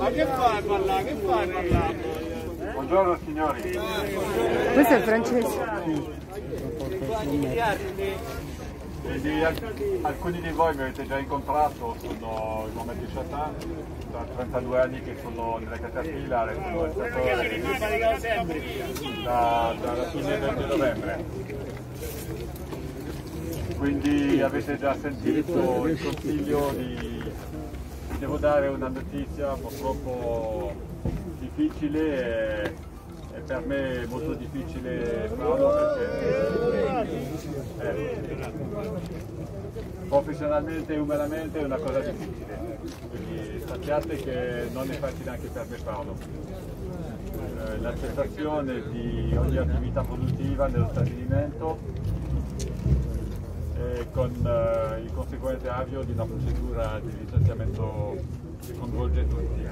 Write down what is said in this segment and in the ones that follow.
Ma che fai parlare? Che fai parlare? Buongiorno signori. Questo è Francesco. Quindi, alcuni di voi mi avete già incontrato, sono il momento di Chatin, da 32 anni che sono nella Caterpillar e sono il settore da, dalla fine del novembre. Quindi avete già sentito il consiglio di... Devo dare una notizia purtroppo difficile e, e per me molto difficile farlo perché eh, professionalmente e umanamente è una cosa difficile, quindi sappiate che non è facile anche per me farlo. Eh, la cessazione di ogni attività produttiva nello stabilimento con eh, il conseguente avvio di una procedura di licenziamento che coinvolge tutti.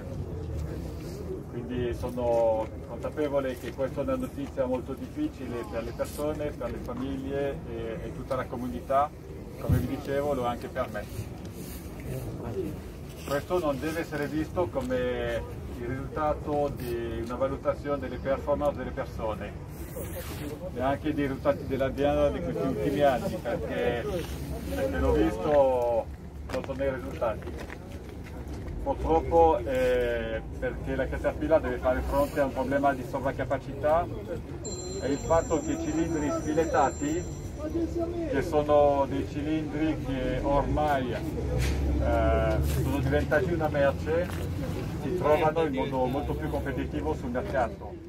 Quindi sono consapevole che questa è una notizia molto difficile per le persone, per le famiglie e, e tutta la comunità, come vi dicevo lo è anche per me. Questo non deve essere visto come il risultato di una valutazione delle performance delle persone, neanche dei risultati dell'azienda di questi ultimi anni, perché, perché l'ho visto non sono i risultati. Purtroppo eh, perché la Caterpillar deve fare fronte a un problema di sovraccapacità e il fatto che i cilindri sfilettati, che sono dei cilindri che ormai eh, sono diventati una merce, si trovano in modo molto più competitivo sul mercato